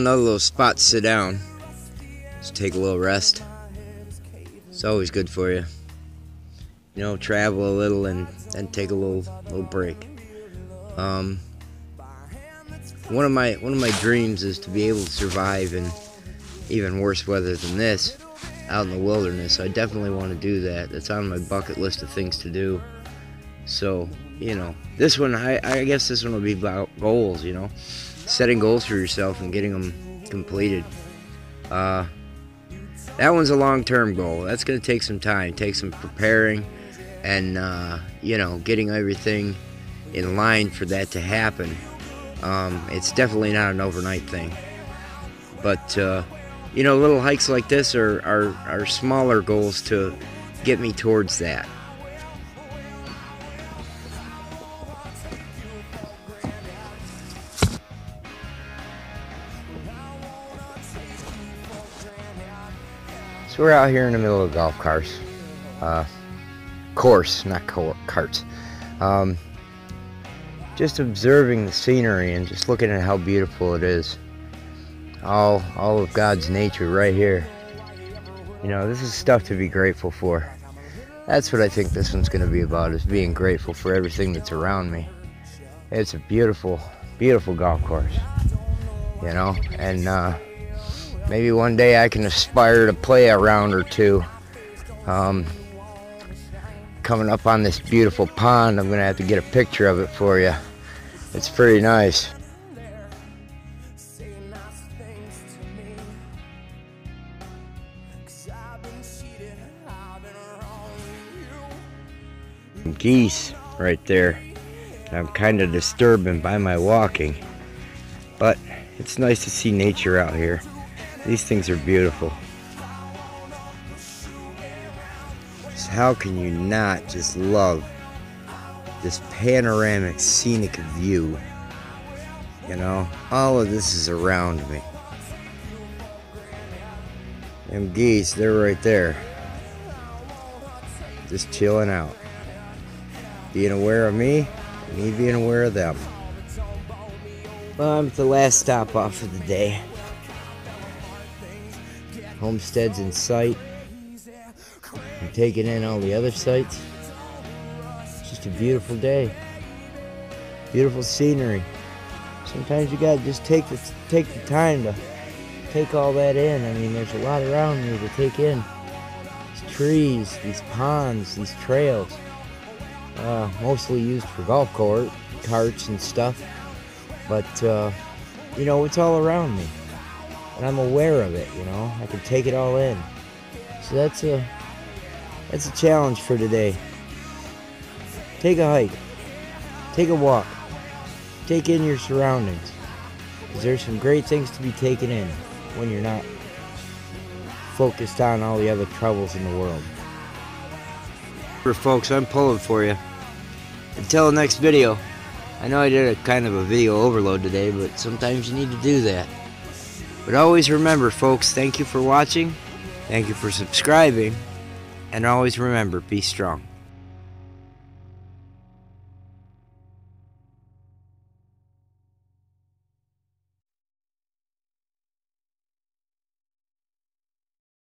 Another little spot to sit down. Just take a little rest. It's always good for you. You know, travel a little and then take a little little break. Um, one of my one of my dreams is to be able to survive in even worse weather than this out in the wilderness. I definitely want to do that. That's on my bucket list of things to do. So, you know, this one, I, I guess this one will be about goals, you know, setting goals for yourself and getting them completed. Uh, that one's a long-term goal. That's going to take some time, take some preparing, and uh, you know, getting everything in line for that to happen. Um, it's definitely not an overnight thing, but uh, you know, little hikes like this are, are, are smaller goals to get me towards that. So we're out here in the middle of golf carts. Uh, course, not co carts. Um, just observing the scenery and just looking at how beautiful it is. All, all of God's nature right here. You know, this is stuff to be grateful for. That's what I think this one's going to be about, is being grateful for everything that's around me. It's a beautiful, beautiful golf course. You know, and uh, maybe one day I can aspire to play a round or two. Um, coming up on this beautiful pond, I'm going to have to get a picture of it for you. It's pretty nice. Geese right there. I'm kind of disturbing by my walking. But it's nice to see nature out here. These things are beautiful. So how can you not just love this panoramic scenic view? You know, all of this is around me. Them geese, they're right there. Just chilling out. Being aware of me, me being aware of them. Well, I'm at the last stop off of the day. Homestead's in sight. I'm taking in all the other sights. It's just a beautiful day. Beautiful scenery. Sometimes you gotta just take the take the time to take all that in. I mean, there's a lot around you to take in. These trees, these ponds, these trails. Uh, mostly used for golf court, carts and stuff. But, uh, you know, it's all around me. And I'm aware of it, you know. I can take it all in. So that's a, that's a challenge for today. Take a hike. Take a walk. Take in your surroundings. Because there's some great things to be taken in when you're not focused on all the other troubles in the world. For folks, I'm pulling for you. Until the next video. I know I did a kind of a video overload today, but sometimes you need to do that. But always remember, folks, thank you for watching. Thank you for subscribing. And always remember, be strong.